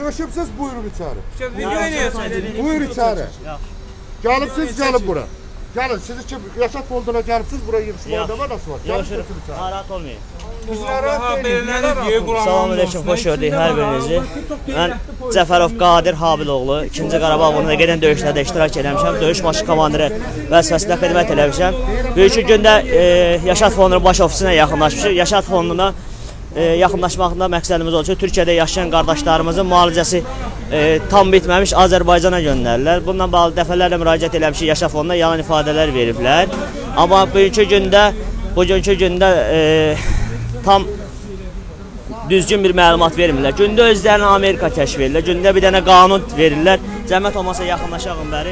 Yığışıbsınız buyurun içeri. Video oynayasın. Buyur içeri. Gelipsiz gelin bura. Gelin siz kim Yaşat Fondu'na gelipsiz buraya yığışma Yok. oynama nasıl var? Götürün içeri. Narahat olmayın. Belirlənib deyə qulağına Salam aleyküm, xoş gördük hər birinizi. Mən Cəfərov Qadir Habiloğlu, 2-ci Qarabağ uğrunda gedən döyüşlərdə iştirak etmişəm. Döyüş başı komandiri vəzifəsində xidmət eləmişəm. Bugünkü gündə e, Yaşad Fondunun baş ofisinə yaxınlaşmışıq. Yaşad Fonduna yaxınlaşmaqda məqsədimiz oldu ki, Türkiyədə yaşayan qardaşlarımızın müalicəsi e, tam bitməmiş Azərbaycana göndərirlər. Bununla bağlı dəfələrlə müraciət eləmişik Yaşad Fonduna, yalan ifadələr veriblər. Amma bugünkü gündə bugünkü gündə e, tam düzgün bir məlumat vermirlər. Gündə özlərinə Amerika kəşf edirlər. Gündə bir dənə qanun verirlər. Cəmiyyət olmasa yaxınlaşağın bəri.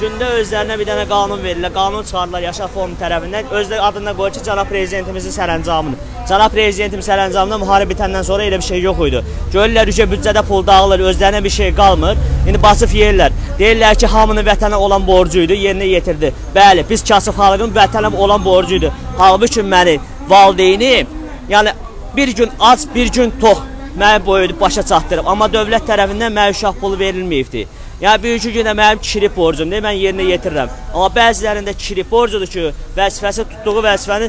Gündə özlərinə bir dənə qanun verirlər. Qanun çıxarırlar Yaşar Forumu tərəfindən. Özləri adına qoyur ki, cənab prezidentimizin sərəncamıdır. Cənab prezidentim sərəncamında müharibə bitəndən sonra elə bir şey yox idi. Görürlər ki, büdcədə pul dağılır, özlərinə bir şey qalmır. İndi basıb yeyirlər. Deyirlər ki, hamının vətənə olan borcu idi, yerinə yetirdi. Bəli, biz kasıb xalqın vətənə olan borcu idi. Halbuki məni valideynim, yəni bir gün ac, bir gün tox məni boyudu başa çatdırıb. Amma dövlət tərəfindən mənə uşaq pulu verilməyibdi. Yəni bugünkü gündə mənim kişilik borcumdur, mən yerinə yetirirəm. Amma bəzilərində kişilik borcudur ki, vəzifəsi tutduğu vəzifəni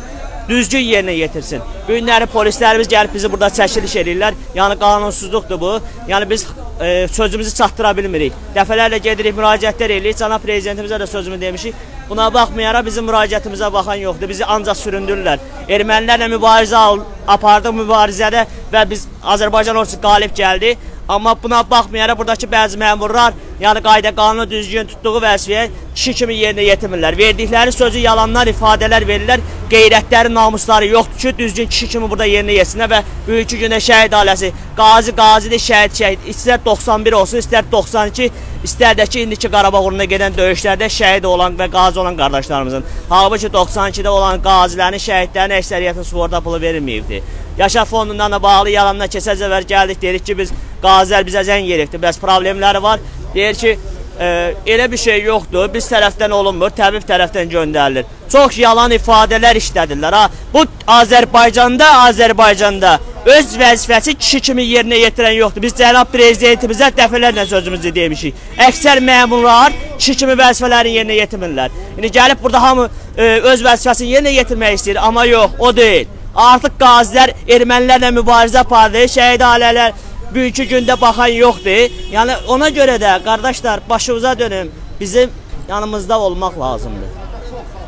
düzgün yerinə yetirsin. Günləri polislərimiz gəlib bizi burada çəkiliş edirlər. Yəni qanunsuzluqdur bu. Yəni biz e, sözümüzü çatdıra bilmirik. Dəfələrlə gedirik, müraciətlər eləyirik. Cənab prezidentimizə də sözümü demişik. Buna baxmayaraq bizim müraciətimizə baxan yoxdur. Bizi ancaq süründürürlər. Ermənilərlə mübarizə apardıq mübarizədə və biz Azərbaycan ordusu qalib gəldi. Amma buna baxmayaraq buradakı bəzi məmurlar, yəni qayda qanunu düzgün tutduğu vəzifəyə kişi kimi yerinə yetirmirlər. Verdikləri sözü yalanlar, ifadələr verirlər. Qeyrətləri, namusları yoxdur ki, düzgün kişi kimi burada yerinə yesinlər və bugünkü gündə şəhid ailəsi, qazi qazidir, şəhid şəhid. İstər 91 olsun, istər 92, istər də ki, indiki Qarabağ uğrunda gedən döyüşlərdə şəhid olan və qazi olan qardaşlarımızın. Halbuki 92-də olan qazilərin, şəhidlərin əksəriyyətin sığorta pulu verilməyibdi. Yaşa fondundan da bağlı yalanla keçən zəvər gəldik, dedik ki, biz qazilər bizə zəng yerikdir, bəs problemləri var. Deyir ki, e, elə bir şey yoxdur, biz tərəfdən olunmur, təbib tərəfdən göndərilir. Çox yalan ifadələr işlədirlər. Ha. Bu Azərbaycanda, Azərbaycanda öz vəzifəsi kişi kimi yerinə yetirən yoxdur. Biz cənab prezidentimizə dəfələrlə sözümüzü demişik. Əksər məmurlar kişi kimi vəzifələrini yerinə yetirmirlər. İndi gəlib burada hamı e, öz vəzifəsini yerinə yetirmək istəyir, amma yox, o deyil. Artıq qazilər ermənilərlə mübarizə apardı, şəhid ailələr bugünkü gündə baxan yoxdur. Yəni ona görə də qardaşlar başımıza dönüm, bizim yanımızda olmaq lazımdır.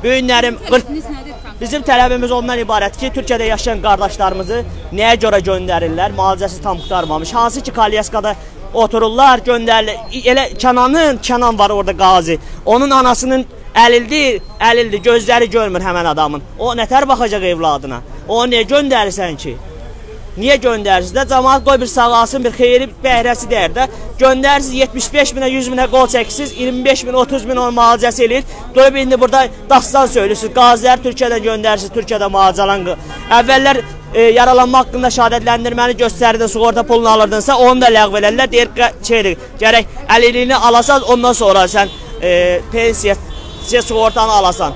Bu günlərim 40 Bizim tələbimiz ondan ibarət ki, Türkiyədə yaşayan qardaşlarımızı nəyə görə göndərirlər? Müalicəsi tam qurtarmamış. Hansı ki, Kalyaskada otururlar, göndərilir. Elə Kənanın, Kənan var orada qazi. Onun anasının əlildir, əlildir, gözləri görmür həmən adamın. O nətər baxacaq evladına? O niyə göndərirsən ki? Niyə göndərirsiniz də? Cəmaət qoy bir sağalsın, bir xeyri bəhrəsi deyər də. Göndərirsiniz 75 minə, 100 minə qol çəkirsiniz, 25 min, 30 min onun müalicəsi eləyir. Döyüb indi burada dastan söylürsünüz. Qazilər Türkiyədən göndərirsiniz, Türkiyədə müalicələn. Əvvəllər e, yaralanma haqqında şəhadətləndirməni göstərirdin, sığorta pulunu alırdınsa, onu da ləğv elərlər. Deyir, şeydir, gərək əlilliyini alasan, ondan sonra sən e, pensiya, sığortanı alasan.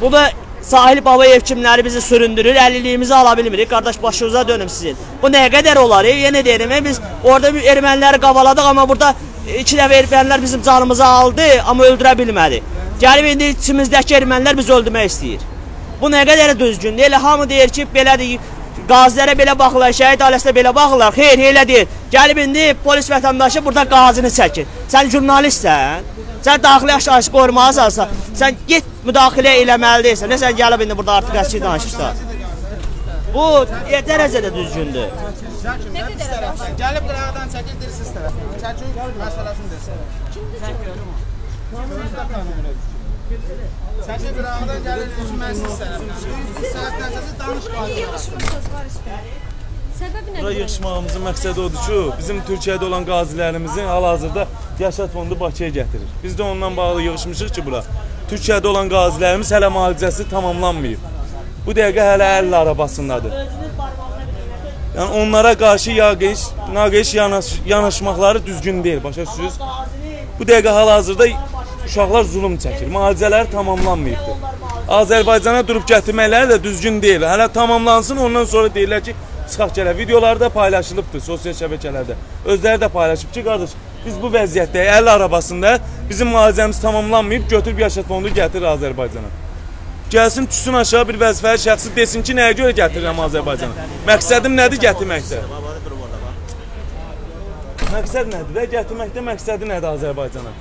Bu da Sahil Babayev kimləri bizi süründürür, əlilliyimizi ala bilmirik. Qardaş başınıza dönüm sizin. Bu nə qədər olar? E? Yenə deyirəm, e, biz orada erməniləri qavaladıq, amma burada iki dəfə ermənilər bizim canımızı aldı, amma öldürə bilmədi. Gəlib indi içimizdəki ermənilər bizi öldürmək istəyir. Bu nə qədər düzgündür? Elə hamı deyir ki, belədir. Qazilərə belə baxırlar, şəhid ailəsinə belə baxırlar. Xeyr, elə deyil. Gəlib indi polis vətəndaşı burada qazini çəkir. Sən jurnalistsən? Sən daxili yaşayış qorumalısan. Sən get müdaxilə eləməli deyilsən. Nə sən gəlib indi burada artıq əski danışırsan. Bu e, dərəcədə düzgündür. Biz tərəfdən gəlib qırağdan çəkir, dirsiz tərəfdən. Çəkir, məsələsini desin. Özdə tanımır. Çəkir qırağdan gəlir, mən siz tərəfdən. Siz tərəfdən səsi danış qalır. Yığışmırsınız Varis bəy. Səbəbi Bura nədir? yığışmağımızın məqsədi odur ki, bizim Türkiyədə olan qazilərimizin hal-hazırda Yaşad fondu Bakıya gətirir. Biz də ondan bağlı yığışmışıq ki, bura. Türkiyədə olan qazilərimiz hələ müalicəsi tamamlanmayıb. Bu dəqiqə hələ əl arabasındadır. Yəni onlara qarşı yağış, naqış yanaş, yanaşmaqları düzgün deyil, başa düşürsüz? Bu dəqiqə hal-hazırda uşaqlar zulm çəkir. Müalicələr tamamlanmayıbdır. Azərbaycana durub gətirməkləri də düzgün deyil. Hələ tamamlansın, ondan sonra deyirlər ki, çıxaq gələ. Videolarda paylaşılıbdı sosial şəbəkələrdə. Özləri də paylaşıb ki, qardaş, biz bu vəziyyətdəyik. 50 arabasında bizim müalicəmiz tamamlanmayıb, götürüb yaşat fondu gətir Azərbaycana. Gəlsin düşsün aşağı bir vəzifəli şəxsi desin ki, nəyə görə gətirirəm Azərbaycana? Məqsədim nədir gətirməkdə? Məqsəd nədir? Və gətirməkdə məqsədi nədir Azərbaycana?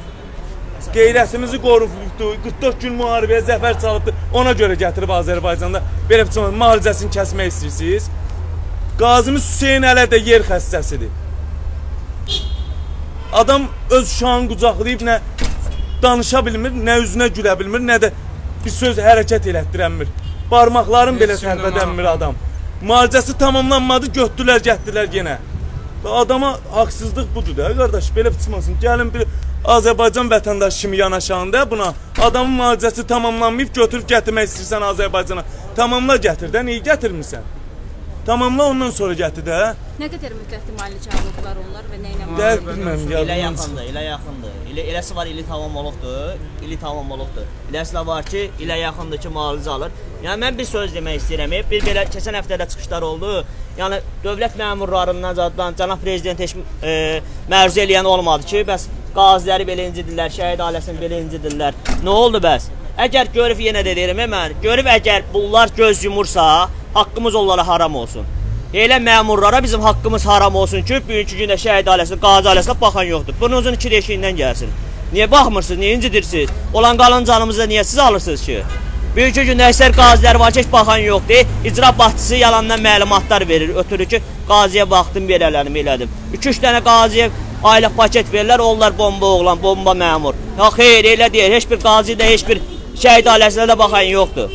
Qeyrətimizi qoruyubdu, 44 gün müharibəyə zəfər çalıbdı. Ona görə gətirib Azərbaycanda belə bir müalicəsini kəsmək istəyirsiniz. Qazimiz Hüseyn Ələ də yer xəstəsidir. Adam öz uşağını qucaqlayıb nə danışa bilmir, nə üzünə gülə bilmir, nə də bir söz hərəkət elətdirənmir. Barmaqların belə tərpədənmir adam. Müalicəsi tamamlanmadı, götdülər, getdilər yenə. Adama haqsızlıq budur da, qardaş, belə çıxmasın. Gəlin bir Azərbaycan vətəndaşı kimi yanaşanda buna adamın müalicəsi tamamlanmayıb götürüb gətirmək istəyirsən Azərbaycana. Tamamla gətir də, niyə gətirmirsən? Tamamla ondan sonra gətir də. Nə qədər müddətli müalicə alırlar onlar və nə ilə Dəqiq bilmirəm, yadımdan yaxındır, ilə yaxındır. İlə eləsi var, ili tamam olubdur, ili tamam olubdur. Eləsi də var ki, ilə yaxındır ki, müalicə alır. Yəni mən bir söz demək istəyirəm. Bir belə keçən həftədə çıxışlar oldu. Yəni dövlət məmurlarından cənab prezident heç e, məruzə eləyən olmadı ki, bəs qaziləri belə incidirlər, şəhid ailəsini belə incidirlər. Nə oldu bəs? Əgər görüb yenə də deyirəm, mən görüb əgər bunlar göz yumursa, haqqımız onlara haram olsun. Elə məmurlara bizim haqqımız haram olsun ki, bugünkü gündə şəhid ailəsinə, qazi ailəsinə baxan yoxdur. Bunun iki reşiyindən gəlsin. Niyə baxmırsınız, niyə incidirsiniz? Olan qalan canımızı niyə siz alırsınız ki? Bugünkü gündə əksər qazilər var ki, heç baxan yoxdur. İcra başçısı yalandan məlumatlar verir. Ötürü ki, qaziyə baxdım, belələrim, elədim. 2-3 dənə qaziyə aylıq paket verirlər, onlar bomba oğlan, bomba məmur. Ya xeyr, elə deyil. Heç bir qazi də, heç bir şəhid ailəsinə də baxan yoxdur.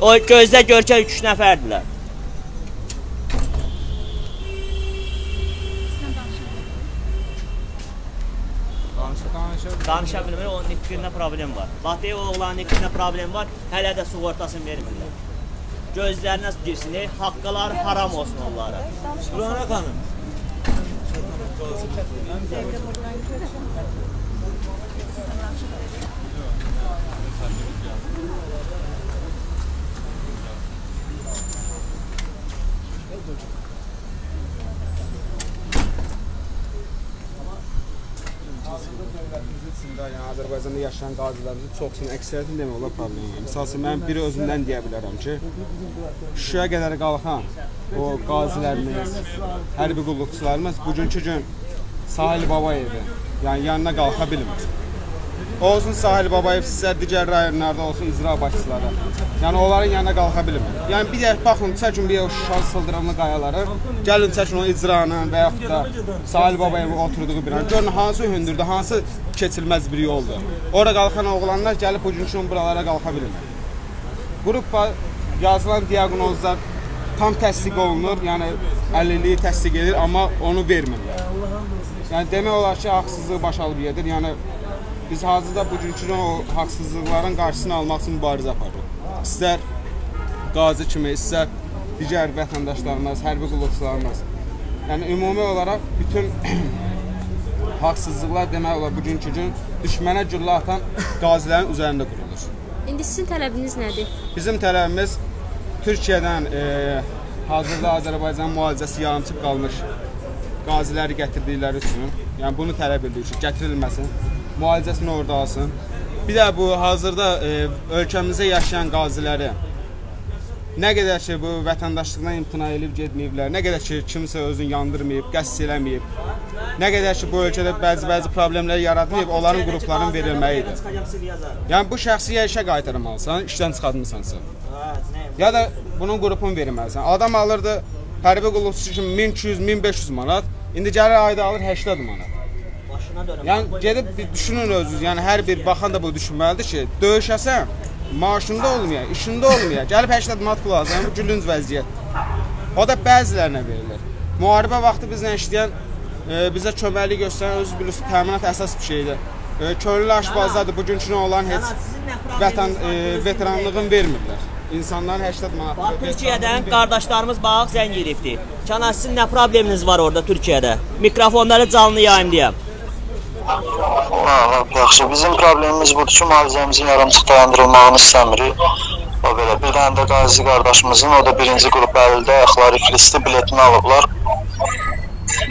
O gözdə görkən 3 nəfərdilər. Danışa bilmir, onun nitqində problem var. O oğlanın nitqində problem var, hələ də sığortasını vermirlər. Gözlərinə girsin, haqqaları haram olsun onlara. Burana xanım. Yəni Azərbaycanda yaşayan qazilərimizin çoxsunun əksəriyyətini demək olar problem var. Məsəl üçün mən bir özümdən deyə bilərəm ki, Şuşaya qədər qalxan o qazilərimiz, hərbi qulluqçularımız bugünkü gün Sahil Babayevi, yəni yanına qalxa bilmir. Olsun Sahil Babayev sizə digər rayonlarda olsun icra başçıları. Yəni onların yanına qalxa bilmir. Yəni bir də baxın, çəkin bir o Şuşa sıldırımlı qayaları, gəlin çəkin o icranın və yaxud da Sahil Babayevin oturduğu bir an. Görün hansı hündürdür, hansı keçilməz bir yoldur. Ora qalxan oğlanlar gəlib bugünkü gün buralara qalxa bilmir. Qrupa yazılan diaqnozlar tam təsdiq olunur, yəni əlilliyi təsdiq edir, amma onu vermirlər. Yəni demək olar ki, haqsızlıq baş alıb gedir. Yəni biz hazırda bugünkü gün o haqsızlıqların qarşısını almaq üçün mübarizə aparırıq. İstər qazi kimi, istər digər vətəndaşlarımız, hərbi qulluqçularımız. Yəni ümumi olaraq bütün haqsızlıqlar demək olar bugünkü gün düşmənə güllə atan qazilərin üzərində qurulur. İndi sizin tələbiniz nədir? Bizim tələbimiz Türkiyədən e, hazırda Azərbaycan müalicəsi yarımçıq qalmış qaziləri gətirdikləri üçün, yəni bunu tələb edirik ki, gətirilməsin, müalicəsini orada alsın. Bir də bu hazırda e, ölkəmizdə yaşayan qaziləri nə qədər ki bu vətəndaşlıqdan imtina edib getməyiblər, nə qədər ki kimsə özünü yandırmayıb, qəsd eləməyib, nə qədər ki bu ölkədə bəzi-bəzi problemlər yaratmayıb, onların qrupların verilməyidir. Yəni bu şəxsi işə qaytarmalısan, işdən çıxartmısansa. Ya da bunun qrupunu verməlisən. Adam alırdı hərbi qulluqçusu kimi 1200, 1500 manat, indi gəlir ayda alır 80 manat. Yəni gedib bir düşünün özünüz. Yəni hər bir baxan da bu düşünməlidir ki, döyüşəsən, maaşında olmaya, işində olmaya, gəlib 80 manat pul alsan, bu gülünc vəziyyət. O da bəzilərinə verilir. Müharibə vaxtı bizlə işləyən e, bizə köməklik göstərən özü bilirsiniz, təminat əsas bir şeydir. E, könüllü aşbazlardır, bugünkü gün olan heç vətən e, veteranlığını vermirlər. İnsanların 80 manat. Bax Türkiyədən qardaşlarımız bax zəng edibdi. Kənan sizin nə probleminiz var orada Türkiyədə? Mikrofonları canlı yayım deyəm. Ha, yaxşı. Bizim problemimiz budur ki, müalicəmizin yarımçıq dayandırılmağını istəmirik. O belə bir dənə də qazi qardaşımızın, o da birinci qrup əldə ayaqları kilistli biletini alıblar.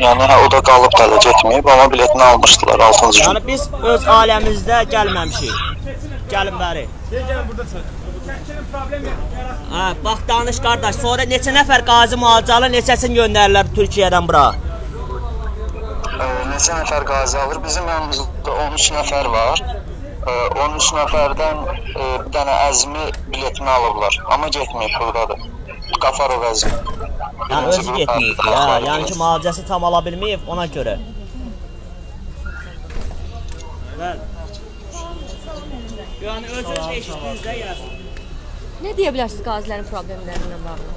Yəni o da qalıb hələ getməyib, amma biletini almışdılar 6-cı gün. Yəni biz öz ailəmizdə gəlməmişik. Gəlin bəri. Hə, bax danış qardaş. Sonra neçə nəfər qazi müalicəli, neçəsini göndərirlər Türkiyədən bura? Ə, neçə nəfər qazi alır? Bizim yanımızda 13 nəfər var. Ə, 13 nəfərdən ə, bir dənə əzmi biletini alıblar, amma getməyib burdadır. Qafarov əzmi. Yəni özü getməyib. Hə, yəni ki, müalicəsi tam ala bilməyib ona görə. Bəli. Yəni özünüz eşitdinizdə yəni. Nə deyə bilərsiniz qazilərin problemləri ilə bağlı?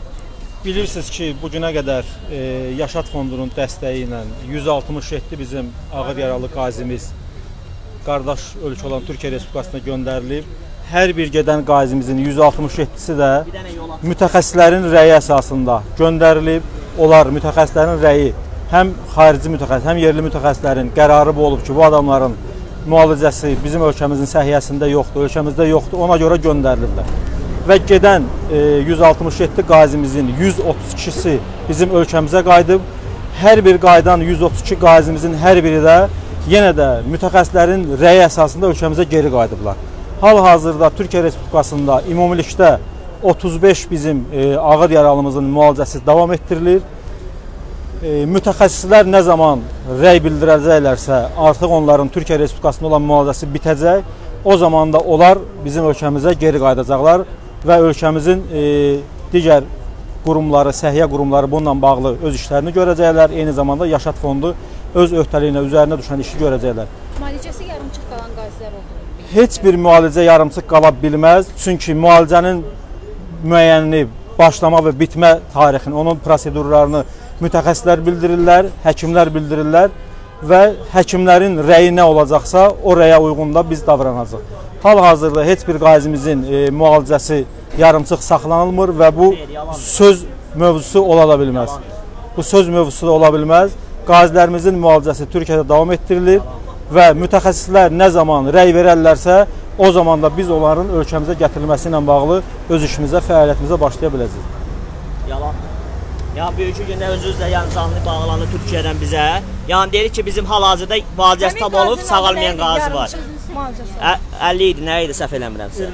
Bilirsiniz ki, bu günə qədər e, Yaşad fondunun dəstəyi ilə 167 bizim ağır yaralı qazimiz qardaş ölkə olan Türkiyə Respublikasına göndərilib. Hər bir gedən qazimizin 167-si də mütəxəssislərin rəyi əsasında göndərilib. Onlar mütəxəssislərin rəyi həm xarici mütəxəssis, həm yerli mütəxəssislərin qərarı bu olub ki, bu adamların müalicəsi bizim ölkəmizin səhiyyəsində yoxdur, ölkəmizdə yoxdur. Ona görə göndəriliblər və gedən e, 167 qazimizin 132-si bizim ölkəmizə qayıdıb. Hər bir qayıdan 132 qazimizin hər biri də yenə də mütəxəssislərin rəyi əsasında ölkəmizə geri qayıdıblar. Hal-hazırda Türkiyə Respublikasında ümumilikdə 35 bizim e, ağır yaralımızın müalicəsi davam etdirilir. E, mütəxəssislər nə zaman rəy bildirəcəklərsə, artıq onların Türkiyə Respublikasında olan müalicəsi bitəcək. O zaman da onlar bizim ölkəmizə geri qayıdacaqlar və ölkəmizin e, digər qurumları, səhiyyə qurumları bununla bağlı öz işlərini görəcəklər. Eyni zamanda Yaşad fondu öz öhdəliyinə, üzərinə düşən işi görəcəklər. Müalicəsi yarımçıq qalan qazilər oldu. Heç bir müalicə yarımçıq qala bilməz. Çünki müalicənin müəyyənini, başlama və bitmə tarixini, onun prosedurlarını mütəxəssislər bildirirlər, həkimlər bildirirlər və həkimlərin rəyi nə olacaqsa, o rəyə uyğun da biz davranacağıq. Hal-hazırda heç bir qazimizin e, müalicəsi yarımçıq saxlanılmır və bu söz mövzusu ola da bilməz. Bu söz mövzusu da ola bilməz. Qazilərimizin müalicəsi Türkiyədə davam etdirilir və mütəxəssislər nə zaman rəy verərlərsə, o zaman da biz onların ölkəmizə gətirilməsi ilə bağlı öz işimizə, fəaliyyətimizə başlaya biləcəyik. Yalan. Ya bugünkü gündə özünüz də yəni canlı bağlandı Türkiyədən bizə. Yəni deyir ki, bizim hal-hazırda müalicəsi tam olub, sağalmayan qazi var. Ə- 50 idi, nə idi səhv eləmirəmsə.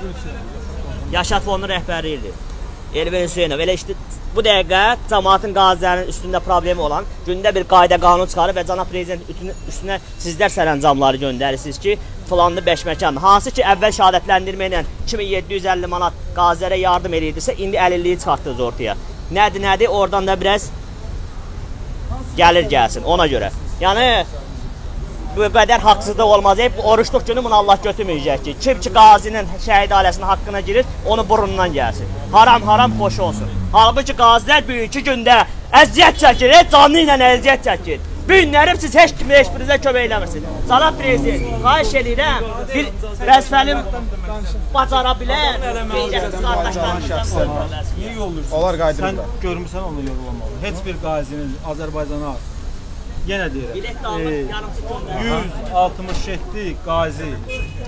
Yaşad fondunun rəhbəri idi. Elvin Hüseynov. Elə işte bu dəqiqə cəmaatın qazilərinin üstündə problemi olan gündə bir qayda qanun çıxarıb və cənab prezident üstünə, sizlər sərəncamları göndərirsiniz ki, filanlı beş məkan. Hansı ki əvvəl şəhadətləndirmə ilə 2750 manat qazilərə yardım edirdisə, indi əlilliyi çıxartdınız ortaya. Nədir, nədir? Oradan da biraz gəlir gəlsin ona görə. Yəni bu qədər haqsızlıq olmaz. Hep oruçluq günü bunu Allah götürməyəcək ki, kim ki qazinin şəhid ailəsinin haqqına girir, onu burundan gəlsin. Haram haram xoş olsun. Halbuki qazilər bugünkü gündə əziyyət çəkir, heç canlı ilə əziyyət çəkir. Bu günlərim siz heç kimə heç birinizə kömək eləmirsiniz. Cənab prezident, xahiş edirəm, bir vəzifənin bacara bilən bir qardaşlarımızdan Niyə yollayırsan? Onlar Sən qaydırırlar. görmüsən onu yollamalı. Heç bir qazinin Azərbaycana yenə deyirəm. bilet də alıb e, yarımçıq göndərir. 167 qazi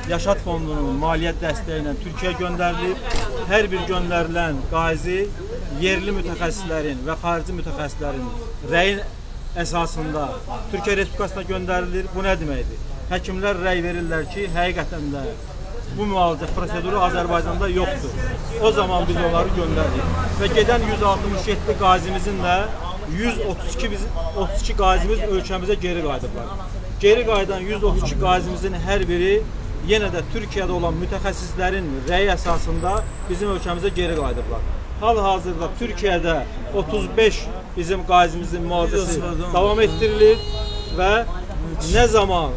Yaşad fondunun maliyyət dəstəyi ilə Türkiyəyə göndərilib. Hər bir göndərilən qazi yerli mütəxəssislərin və xarici mütəxəssislərin rəyin əsasında Türkiyə Respublikasına göndərilir. Bu nə deməkdir? Həkimlər rəy verirlər ki, həqiqətən də bu müalicə proseduru Azərbaycanda yoxdur. O zaman biz onları göndəririk. Və gedən 167 qazimizin də 132 biz 32 qazimiz ölkəmizə geri qayıdıblar. Geri qayıdan 132 qazimizin hər biri yenə də Türkiyədə olan mütəxəssislərin rəyi əsasında bizim ölkəmizə geri qayıdıblar. Hal-hazırda Türkiyədə 35 bizim qazimizin müalicəsi davam etdirilir və nə zaman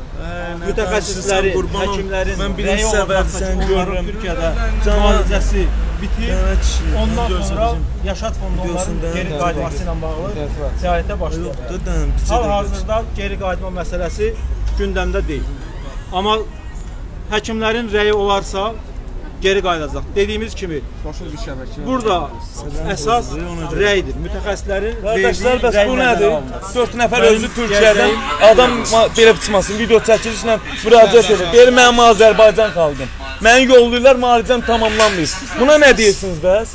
mütəxəssisləri, həkimlərin rəyi ki, onların. Türkiyədə müalicəsi bitir. Ondan sonra. Yaşad fondu onların geri qayıtması ilə bağlı fəaliyyətə başlayır. Hal-hazırda geri qayıtma məsələsi gündəmdə deyil. Amma həkimlərin rəyi olarsa geri qayıdacaq. Dediyimiz kimi burada əsas rəydir. Mütəxəssislərin Qardaşlar, bəs bu nədir? alınır. 4 nəfər özü Türkiyədən adam belə çıxmasın, video çəkilişlə müraciət edir. Deyir mənim Azərbaycan xalqım. Məni yollayırlar, müalicəm tamamlanmır. Buna nə deyirsiniz bəs?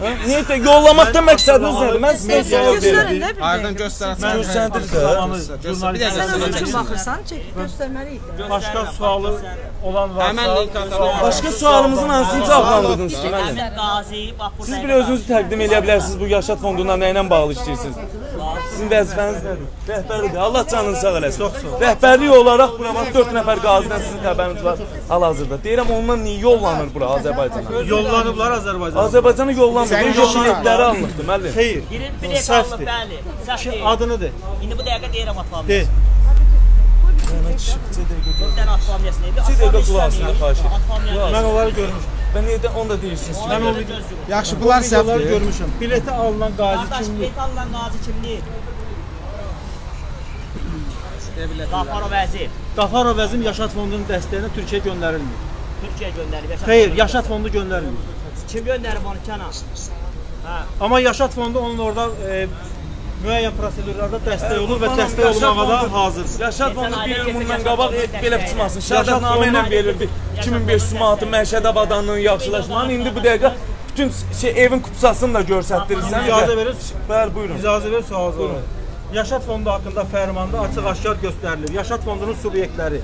Niyə də yollamaqdan məqsədiniz nədir? Mən sizə cavab verirəm. Aydın göstərəcəm. Göstərir də. Bir dəqiqə sizə baxırsan, çək, göstərməliyik. Başqa sualı olan varsa. Başqa sualımızın hansını cavablandırdınız ki. Siz bir özünüzü təqdim edə bilərsiniz bu yaşat fonduna nə ilə bağlı işləyirsiniz? Sizin vəzifəniz nədir? Rəhbərlikdir. Allah canınızı sağ eləsin. Çox sağ Rəhbərlik olaraq bura bax 4 nəfər qazidən sizin xəbəriniz var hal-hazırda. Deyirəm ondan niyə yollanır bura Azərbaycana? yollanıblar Azərbaycana. Azərbaycana yollanmır. Bu biletləri alınıbdır, müəllim. Xeyr. Birin bilet alınıb, bəli. Səhv deyil. adını de. İndi bu dəqiqə deyirəm atmam. De. Dörtdən atmam yesinəydi. Bir dəqiqə qulaq asın, xahiş edirəm. Mən onları görmüşəm. Və niyə də onu da deyirsiniz ki? Mən o Yaxşı, bunlar səhvdir. görmüşəm. Bileti alınan qazi Qardaş, kimdir? bilet alınan qazi kimdir? Qafarov Vəzir. Qafarov Vəzim Yaşat Fondunun dəstəyinə Türkiyə göndərilmir. Türkiyə göndərib. Yaşat Xeyr. Yaşat Fondu göndərilmir. Kim göndərib onu Kənan? Hə. Amma Yaşat Fondu onun orada e, müəyyən prosedurlarda dəstək olur və dəstək olmağa da hazırdır. Yaşat fondu bir il bundan qabaq belə çıxmasın. Şəhadətnamə ilə verildi. 2500 manatı məişət abadanlığın yaxşılaşmanı. İndi bu dəqiqə bütün şey evin kupsasını da göstərirsən. İcazə verir. Bəli, buyurun. İcazə ver sual verin. Yaşat Fondu haqqında fərmanda açıq-aşkar göstərilir. Yaşat Fondunun subyektləri,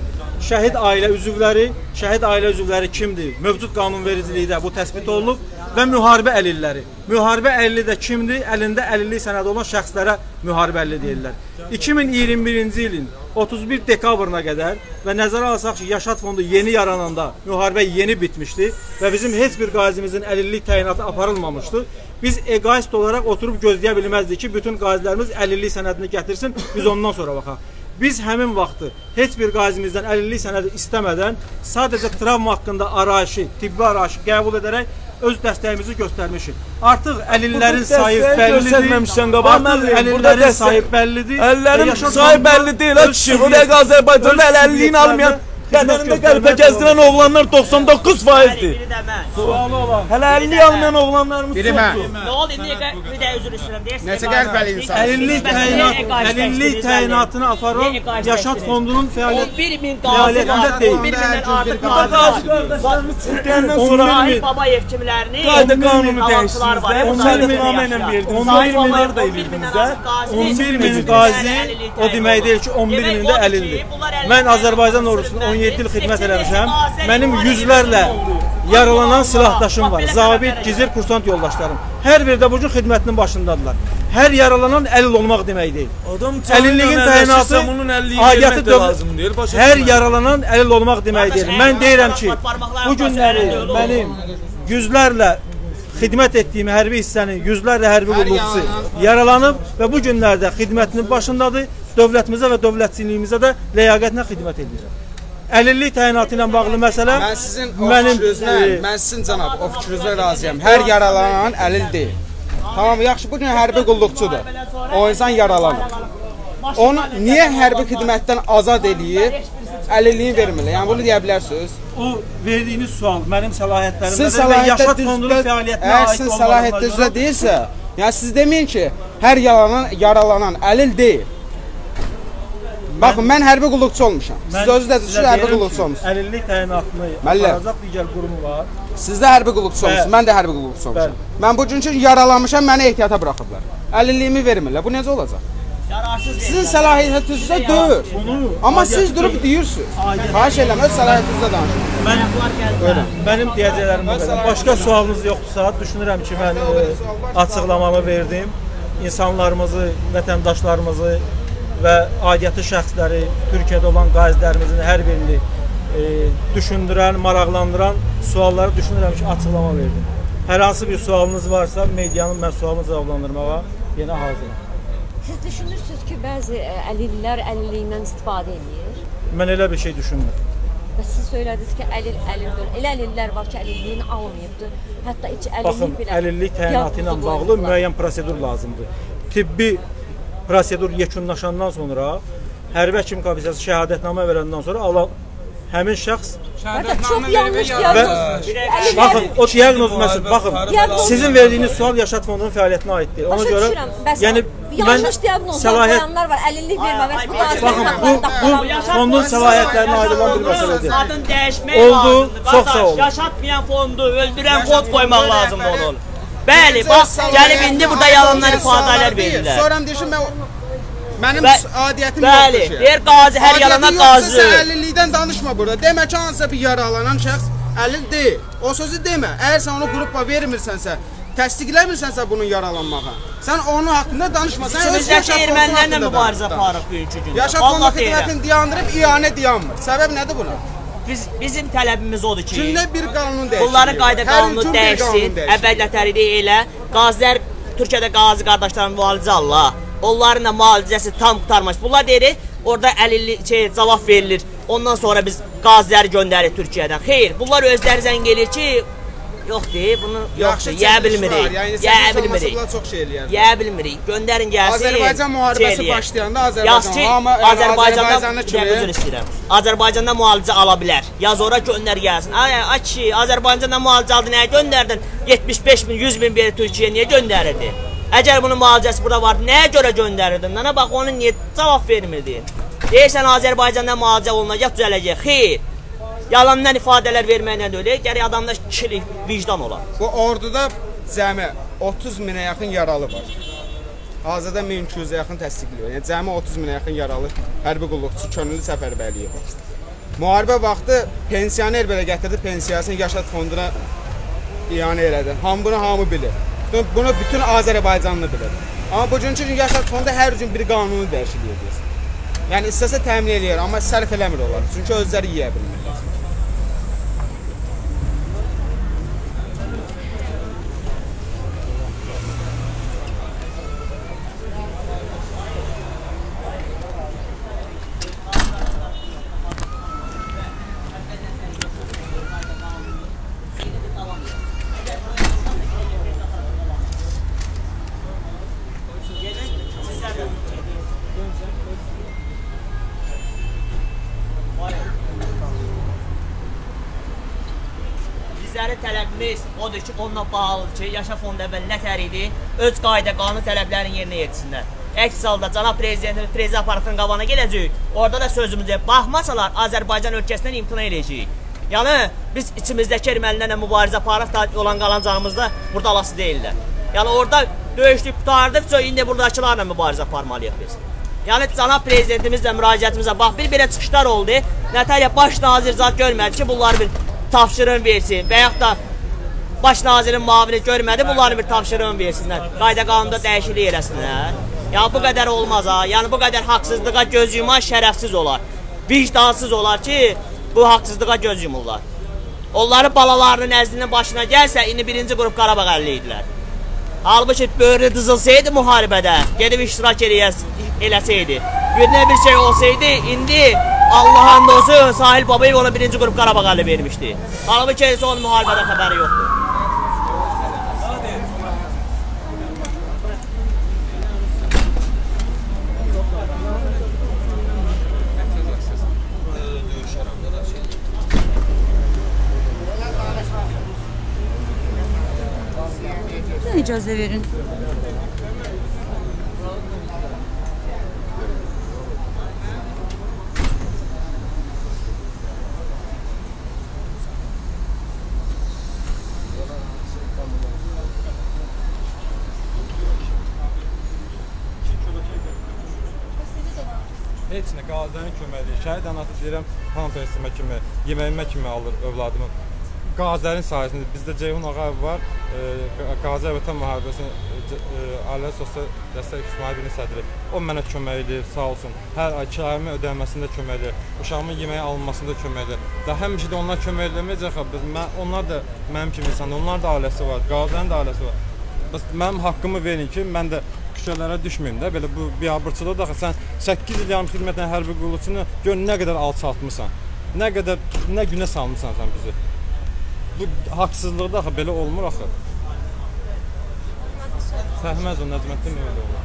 şəhid ailə üzvləri, şəhid ailə üzvləri kimdir? Mövcud qanunvericilikdə bu təsbit olunub və müharibə əlilləri. Müharibə əlilliyi də kimdir? Əlində əlillik sənədi olan şəxslərə müharibə əlilliyi deyirlər. 2021-ci ilin 31 dekabrına qədər və nəzərə alsaq ki, Yaşat Fondu yeni yarananda müharibə yeni bitmişdi və bizim heç bir qazimizin əlillik təyinatı aparılmamışdı. Biz egoist olaraq oturub gözləyə bilməzdik ki, bütün qazilərimiz əlillik sənədini gətirsin, biz ondan sonra baxaq. Biz həmin vaxtı heç bir qazimizdən əlillik sənədi istəmədən sadəcə travma haqqında arayışı, tibbi arayışı qəbul edərək öz dəstəyimizi göstərmişik. Artıq əlillərin sayı bəllidir. Artıq əlillərin dəstək- sayı bəllidir. Əllərin sayı bəlli deyil, öz kişi. O dəqiqə Azərbaycanda öz əlilliyini almayan, Vətənində qəlbə gəzdirən oğlanlar 99%-dir. Biri də mən. Sualı olan. Hələ 50 almayan oğlanlarımız yoxdur. Biri mən. Nə oldu indi bir də üzr istəyirəm. Deyirsən. Neçə qəlbəli insan. 50 təyinat, 50 təyinatını aparan Yaşad fondunun fəaliyyət 11000 qazi var. 11000-dən artıq qazi var. Çıxdandan sonra Ali Babayev kimlərini qayda qanunu dəyişdirdilər. Onlar tamamilə ilə verdiniz. 11 milyar da elimizdə. 11 min qazi o demək deyil ki 11 mində əlildir. Mən Azərbaycan ordusunun 17 27 il xidmət eləmişəm. Mənim yüzlərlə yaralanan silahdaşım var. Zabit, gizir, kursant yoldaşlarım. Hər biri də bu gün xidmətinin başındadılar. Hər yaralanan əlil olmaq demək deyil. Adam əlilliyin təyinatı aidiyyəti lazım deyil. Başa hər yaralanan əlil olmaq demək deyil. Mən deyirəm ki, bu günləri mənim yüzlərlə xidmət etdiyim hərbi hissənin yüzlərlə hərbi qulluqçusu yaralanıb və bu günlərdə xidmətinin başındadır. Dövlətimizə və dövlətçiliyimizə də ləyaqətlə xidmət edirəm. Əlillik təyinatı ilə bağlı məsələ Mən sizin mənim fikrinizlə, e, mən sizin cənab, o fikrinizlə razıyam. Hər yaralanan əlil deyil. Tamam, yaxşı, bu gün hərbi qulluqçudur. O insan yaralanır. Onu niyə hərbi xidmətdən azad eləyib, əlilliyi vermirlər? Yəni bunu deyə bilərsiniz. o verdiyiniz sual mənim səlahiyyətlərimdə və səlahiyyətdə Fondunun fəaliyyətinə aid sizin olmağına səlahiyyətinizdə deyilsə, yəni siz deməyin ki, hər yalanan, yaralanan əlil deyil. Baxın, mən hərbi qulluqçu olmuşam. Siz Mən özünüz də siz hərbi qulluqçu olmusunuz. Əlillik təyinatını aparacaq digər qurum var. Siz də hərbi qulluqçu olmusunuz. Mən də hərbi qulluqçu olmuşam. Mən bu gün üçün yaralanmışam, məni ehtiyata buraxıblar. Əlilliyimi vermirlər. Bu necə olacaq? Sizin səlahiyyətinizdə deyil. Amma siz durub deyirsiniz. Xahiş edirəm, öz səlahiyyətinizdə danışın. Mən Mənim deyəcəklərim bu qədər. Başqa sualınız yoxdursa, düşünürəm ki, mən e, açıqlamamı verdim. İnsanlarımızı, vətəndaşlarımızı və aidiyyatı şəxsləri, Türkiyədə olan qazilərimizin hər birini e, düşündürən, maraqlandıran sualları düşünürəm ki, açıqlama verdim. Hər hansı bir sualınız varsa, medianın mən sualını cavablandırmağa yenə hazıram. Siz düşünürsünüz ki, bəzi ə, əlillər əlilliyindən istifadə edir? Mən elə bir şey düşünmürəm. Və siz söylədiniz ki, əlil əlildir. Elə əlillər var ki, əlilliyini almayıbdır. Hətta heç əlillik Baxın, belə. əlillik təyinatı ilə bağlı müəyyən prosedur lazımdır. Tibbi prosedur yekunlaşandan sonra hərbi həkim komissiyası şəhadətnamə verəndən sonra Allah həmin şəxs Hətta çox yanlış və diaqnoz. baxın o diaqnoz məsəl baxın sizin verdiyiniz sual Yaşad Fondunun fəaliyyətinə aid deyil. Ona görə yəni yanlış diaqnozlar qoyanlar var, əlillik verməmək. Bu qazilərin Baxın, bu bu fondun səlahiyyətlərinə aid olan bir məsələdir. Adın dəyişmək Oldu, lazımdır. çox qardaş. sağ olun. Yaşatmayan fondu, öldürən fond qoymaq lazımdır onun. Bəli, bax, gəlib indi burada yalanlar ifadələr verirlər. Sonra deyir mən mənim Bə- adiyyətim Bəli, yoxdur ki. deyir qazi hər yalana qazı. Sən əlillikdən danışma burada. Demək ki, hansısa bir yaralanan şəxs əlil deyil. O sözü demə. Əgər sən onu qrupa vermirsənsə, təsdiqləmirsənsə bunun yaralanmağı. Sən onun haqqında danışma. Sən öz fondu ermənilərlə mübarizə aparıq bugünkü gündə. Vallahi deyirəm. xidmətini dayandırıb iyanə dayanmır. Səbəb nədir buna? Biz bizim tələbimiz odur ki, Gündə bir qanun dəyişir. bunların qayda qanunu dəyişsin. Əvvələtəri elə qazilər Türkiyədə qazi qardaşların müalicə Allah. Onların da müalicəsi tam qurtarmış. Bunlar deyir, orada əlillik şey cavab verilir. Ondan sonra biz qaziləri göndəririk Türkiyədən. Xeyr, bunlar özləri zəng eləyir ki, yox deyir, bunu yoxdur, yeyə bilmirik. Yəni Yeyə bilmirik. çox şey eləyər. Yeyə bilmirik. Göndərin gəlsin. Azərbaycan müharibəsi şey başlayanda Azərbaycan ki, hamı Azərbaycanda üzr istəyirəm. Azərbaycanda müalicə ala bilər. Yaz ora göndər gəlsin. Ay ay kişi, Azərbaycanda müalicə aldı nəyə göndərdin? 75 min, 100 min bir Türkiyəyə niyə göndərirdin? Əgər bunun müalicəsi burada vardı, nəyə görə göndərirdin? Nana bax onun niyə cavab vermirdin? Deyirsən Azərbaycanda müalicə olunacaq, düzələcək. Xeyr. Yalandan ifadələr verməklə öyle, gərək adamda kişilik, vicdan olar. Bu orduda cəmi 30 minə yaxın yaralı var. Hazırda 1200-ə yaxın təsdiqliyor. Yəni cəmi 30 minə yaxın yaralı hərbi qulluqçu könüllü səfərbərliyi var. Müharibə vaxtı pensioner belə gətirdi pensiyasını Yaşad fonduna iyanə elədi. Ham bunu hamı bilir. Bütün- Bunu bütün Azərbaycanlı bilir. Amma bugünkü gün Yaşad fondu hər gün bir qanunu dəyişir edir. Yəni istəsə təmin eləyir, amma sərf eləmir onlar. Çünki özləri yeyə bilmirlər. Bizlərin tələbimiz odur ki, onunla bağlıdır ki, Yaşa Fondu əvvəl nə tər idi, öz qayda qanun tələblərini yerinə yetirsinlər. Əks halda cənab prezidentimiz prezident aparatının qabağına gələcək. Orada da sözümüzə baxmasalar Azərbaycan ölkəsindən imtina edəcəyik. Yəni biz içimizdəki ermənilərlə mübarizə aparıb olan qalan canımızda burada alası deyillər. Yəni orada döyüşlük qurtardıqca indi buradakılarla mübarizə aparmalıyıq biz. Yəni cənab prezidentimizlə müraciətimizə bax bir belə çıxışlar oldu. Nətərə baş nazir zat görmədi ki, bunları bir tapşırığın versin və yaxud da baş nazirin müavini görmədi, bunların bir tapşırığını versinlər. Qayda qanunda dəyişiklik eləsinlər. Yəni bu qədər olmaz ha. Yəni bu qədər haqsızlığa göz yuman şərəfsiz olar. Vicdansız olar ki, bu haqsızlığa göz yumurlar. Onların balalarının nəzdinin başına gəlsə, indi birinci qrup Qarabağ əlli idilər. Halbuki böyrü dızılsaydı müharibədə, gedib iştirak eləyəs, eləsəydi, birinə bir şey olsaydı, indi Allah'ın olsun Sahil Babayev ona birinci qrup Qarabağ əli vermişdi. Halbuki onun müharibədən xəbəri yoxdur. İcazə verin. Heç nə qazilərin köməyi, şəhid anası deyirəm, pampersimə kimi, yeməyimə kimi alır övladımı. Qazilərin sayəsində bizdə Ceyhun Ağayev var, e, Qazi Vətən Müharibəsinin e, Ailə Sosial Dəstək İctimai Birliyi sədri. O mənə kömək edir, sağ olsun. Hər ay kirayəmin ödənməsində kömək edir, uşağımın yeməyi alınmasında kömək edir. Və həmişə də onlar kömək eləməyəcək biz mən onlar da mənim kimi insanlar, onlar da ailəsi var, qazilərin də ailəsi var. Bəs mənim haqqımı verin ki, mən də küçələrə düşməyim də. Belə bu biabırçılıq da sən 8 il yarım xidmətən hərbi qulluqçunu gör nə qədər alçaltmısan. Nə qədər nə günə salmısan sən bizi. Bu haqsızlıqda axı belə olmur axı. Səhməz o Nəcməddin elə olur.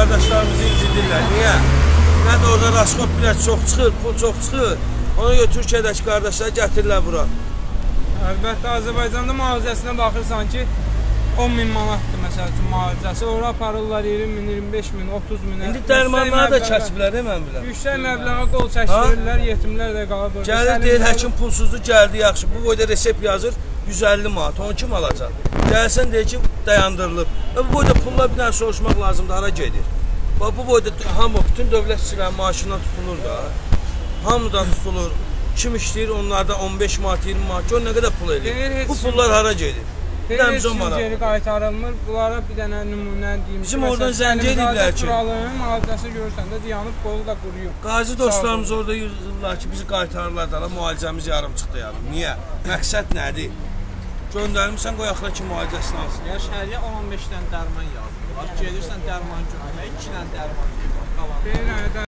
qardaşlarımızı incidirlər. Niyə? Nə də orada raskop bilet çox çıxır, pul çox çıxır. Ona görə Türkiyədəki qardaşlar gətirirlər bura. Əlbəttə Azərbaycanda müalicəsinə baxırsan ki 10 min manatdır məsəl üçün müalicəsi. Ora aparırlar 20 min, 25 min, 30 min. İndi dərmanları da kəsiblər, mən biləm. Yüksək məbləğə qol çəkdirirlər, yetimlər də qalır. Gəlir deyir həkim pulsuzdur, gəldi yaxşı. Bu boyda resept yazır 150 manat. Onu kim alacaq? Gəlsən deyir ki, dayandırılıb. Bu boyda pulla bir dənə soruşmaq lazımdır, hara gedir? Bax bu boyda hamı bütün dövlət işçiləri maaşından tutulur da. Hamıdan tutulur. Kim işləyir onlardan 15 manat, 20 manat. Gör nə qədər pul eləyir. Bu pullar hara gedir? Heç kim geri qaytarılmır. Bunlara bir dənə nümunə deyim. Bizim oradan zəng ediblər ki- Kralının müalicəsi görürsən də dayanıb qolu da quruyub. Qazi dostlarımız orada yığılırlar ki, bizi qaytarırlar da, müalicəmiz yarım çıxdı yarım. Niyə? Məqsəd nədir? Göndərmisən qoy axıra ki müalicəsini alsın. Ya şəhərə 15 dənə dərman yazdılar. Gedirsən dərman götürmək, 2 dənə dərman verir. Qalan.